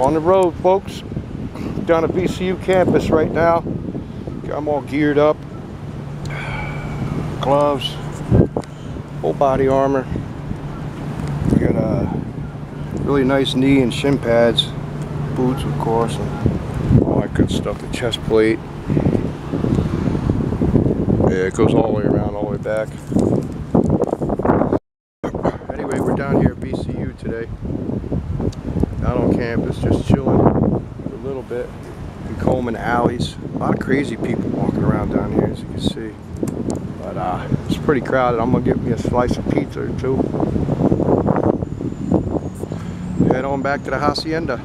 on the road, folks. Down at VCU campus right now. Got 'em all geared up. Gloves, full body armor. Got a really nice knee and shin pads, boots, of course, and all that good stuff. The chest plate. Yeah, it goes all the way around, all the way back. Anyway, we're down here at VCU today. Out on campus, just chilling a little bit. And combing alleys. A lot of crazy people walking around down here, as you can see. But uh, it's pretty crowded. I'm gonna get me a slice of pizza or two. Head on back to the hacienda.